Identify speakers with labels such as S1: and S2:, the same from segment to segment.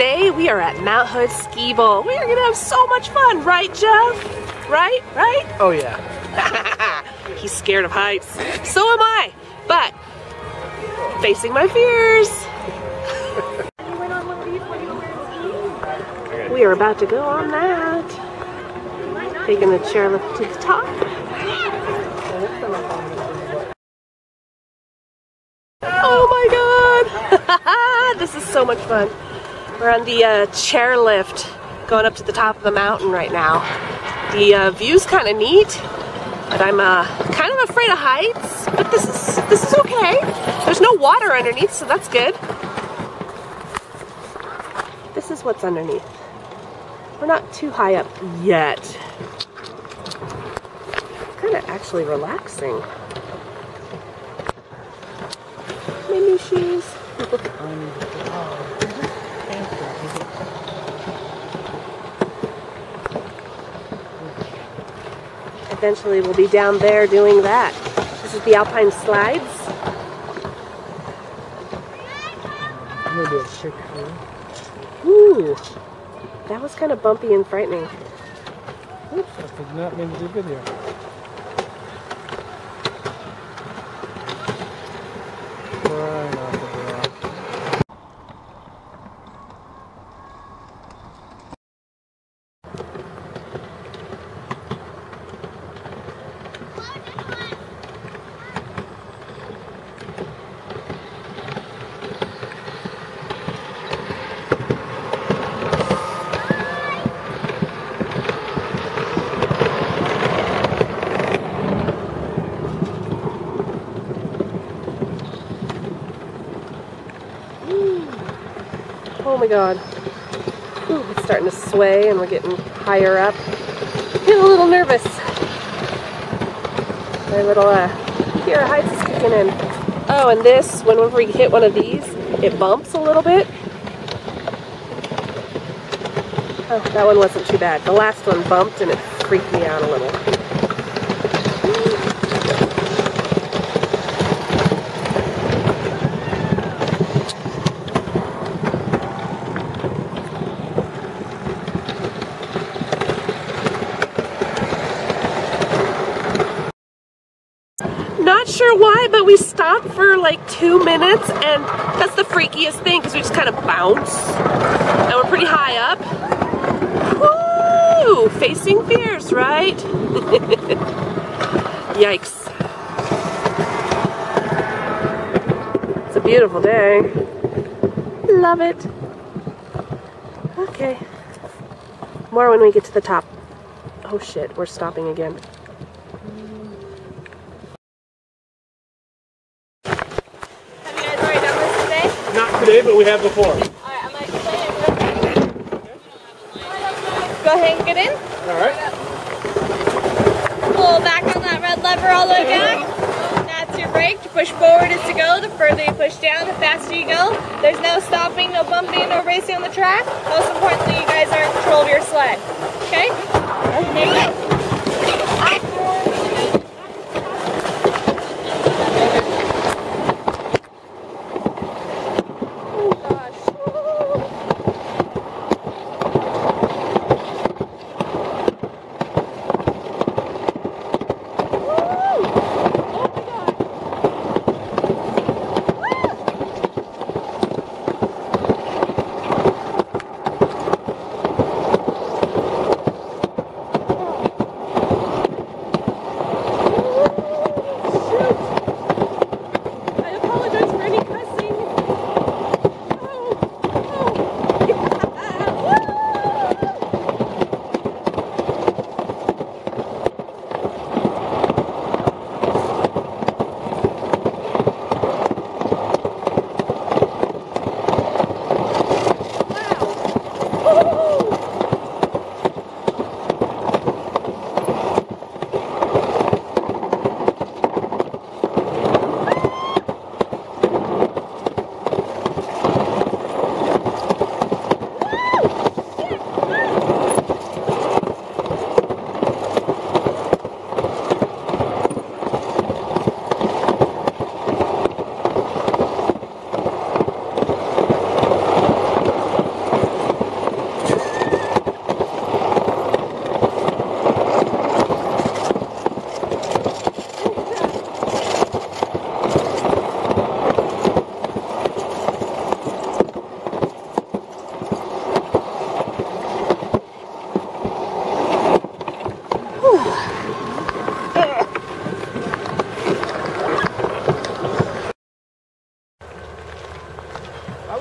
S1: today we are at Mount Hood Skibowl. We are gonna have so much fun, right, Jeff? Right, right?
S2: Oh yeah.
S1: He's scared of heights. So am I. But facing my fears. we are about to go on that. Taking the chairlift to the top. Oh my god! this is so much fun. We're on the uh, chairlift going up to the top of the mountain right now. The uh, view's kind of neat, but I'm uh, kind of afraid of heights. But this is this is okay. There's no water underneath, so that's good. This is what's underneath. We're not too high up yet. Kind of actually relaxing. My new shoes. Eventually we'll be down there doing that. This is the Alpine Slides.
S2: I'm gonna do a
S1: Ooh, that was kind of bumpy and frightening.
S2: Oops, I did not mean to do video.
S1: My god. Ooh, it's starting to sway and we're getting higher up. Getting a little nervous. My little uh, of heights is kicking in. Oh, and this, whenever we hit one of these, it bumps a little bit. Oh, that one wasn't too bad. The last one bumped and it freaked me out a little. Not sure why, stopped for like two minutes, and that's the freakiest thing because we just kind of bounce, and we're pretty high up. Woo! Facing fears, right? Yikes. It's a beautiful day. Love it. Okay. More when we get to the top. Oh shit, we're stopping again.
S3: Have you guys already done this today?
S2: But we have before.
S3: Alright, I'm gonna explain it. Go ahead and get in.
S2: Alright.
S3: Pull back on that red lever all the way back. That's your brake. To push forward is to go. The further you push down, the faster you go. There's no stopping, no bumping, no racing on the track. Most importantly, you guys are in control of your sled. Okay? Here you go.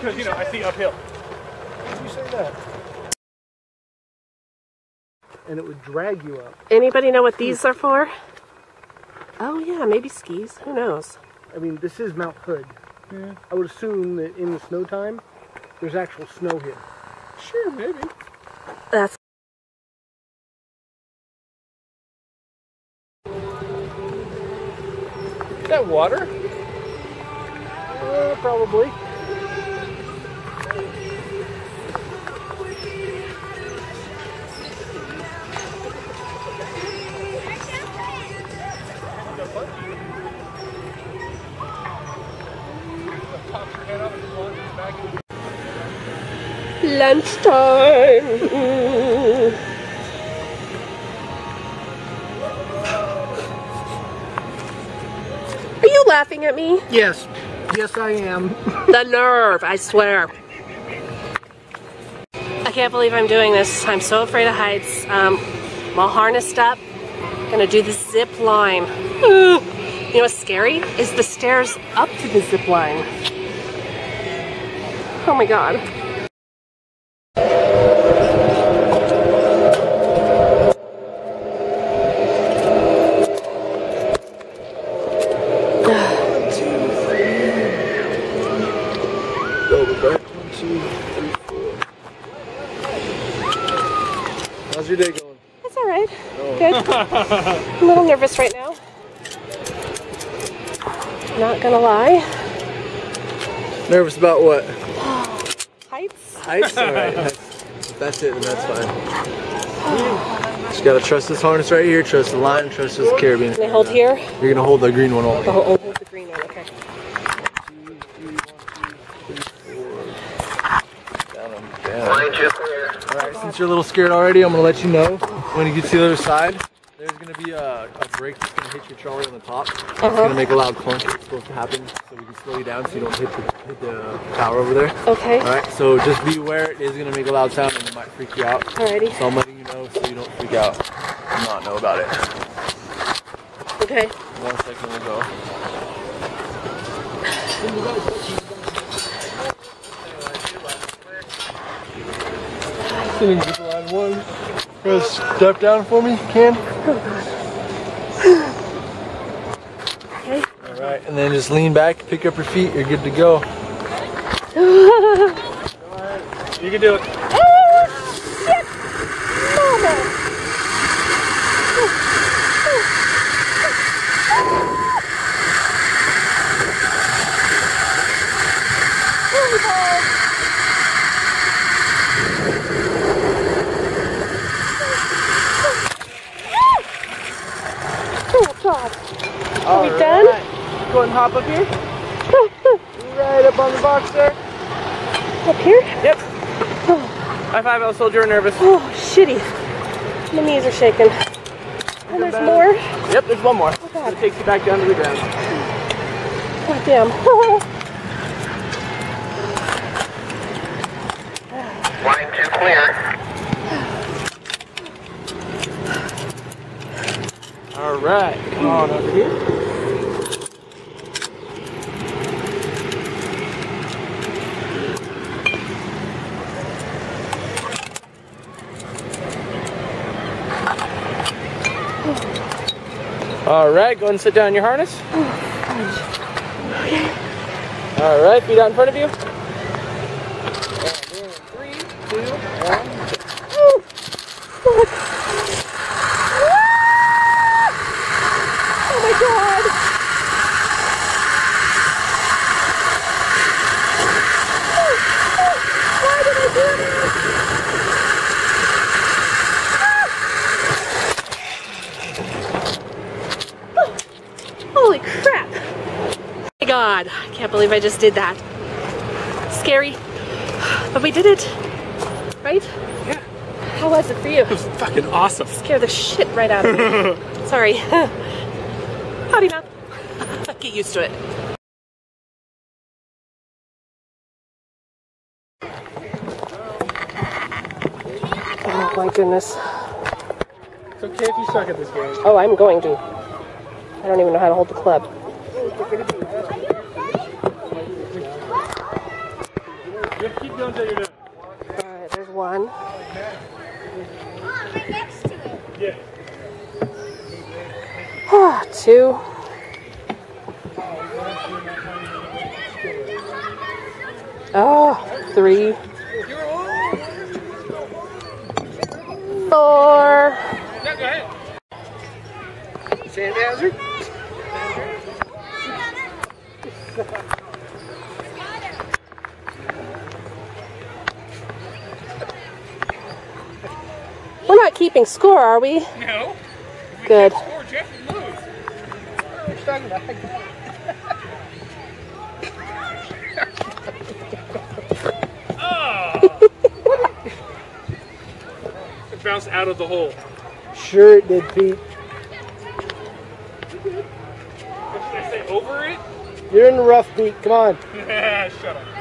S2: Because you know I see uphill.
S4: Why you say that? And it would drag you up.
S1: Anybody know what these are for? Oh yeah, maybe skis. Who knows?
S4: I mean, this is Mount Hood. I would assume that in the snow time, there's actual snow here.
S2: Sure, maybe.
S1: That's
S2: Is that water?
S4: Uh, probably.
S1: Lunchtime. Mm. Are you laughing at me?
S4: Yes. Yes, I am.
S1: The nerve, I swear. I can't believe I'm doing this. I'm so afraid of heights. Um, I'm all harnessed up. Gonna do the zip line. You know what's scary? Is the stairs up to the zip line. Oh my god.
S4: How's your day going?
S1: It's alright. Good. I'm a little nervous right now. Not gonna lie.
S5: Nervous about what?
S1: Heights?
S5: Heights? Alright, that's, that's it, then that's fine. Just gotta trust this harness right here, trust the line, trust this carabiner.
S1: Can I hold here?
S5: You're gonna hold the green one only.
S1: Oh, oh, hold the green one, okay.
S5: Alright, since you're a little scared already, I'm gonna let you know when you get to the other side. There's gonna be a, a brake that's gonna hit your trolley on the top. Uh-huh. It's gonna make a loud clunk. It's supposed to happen, so we can slow you down so you don't hit the, hit the tower over there.
S1: Okay.
S5: Alright, so just be aware it is gonna make a loud sound and it might freak you out.
S1: Alrighty.
S5: So I'm letting you know so you don't freak out and not know about it.
S1: Okay.
S5: One second we'll go. Sitting zip line one. Go step down for me, can?
S1: Okay.
S5: Alright, and then just lean back, pick up your feet, you're good to go.
S2: You can do it.
S1: Oh god. Are we done?
S5: Go and hop up here. right up on the box there.
S1: Up here?
S2: Yep. High five, I was told you were nervous.
S1: Oh, shitty. My knees are shaking. And there's more.
S2: Yep, there's one more.
S1: Oh, God.
S2: It takes you back down to the ground.
S1: God damn.
S6: Line two clear.
S2: Alright, come on over here. Alright, go ahead and sit down in your harness. Oh, okay. Alright, feet out in front of you. And in three, two, one.
S1: Oh my god. Why did I do this? Holy crap. Oh my god. I can't believe I just did that. Scary. But we did it. Right?
S2: Yeah.
S1: How was it for you?
S2: It was fucking awesome.
S1: Scare the shit right out of me. Sorry. Potty mouth. Get used to it. Oh my goodness.
S2: It's okay if you suck at this game.
S1: Oh, I'm going to. I don't even know how to hold the club. Alright, there's one.
S3: Right next to it.
S2: Yeah.
S1: Two. Oh, three. Four.
S2: No, go ahead.
S4: Sand hazard?
S1: We're not keeping score, are we?
S2: No.
S1: Good.
S2: Or Jeff would lose.
S4: What are you talking about?
S2: It bounced out of the hole.
S4: Sure it did, Pete.
S2: Did I say over it?
S4: You're in the rough, Pete. Come on.
S2: Shut up.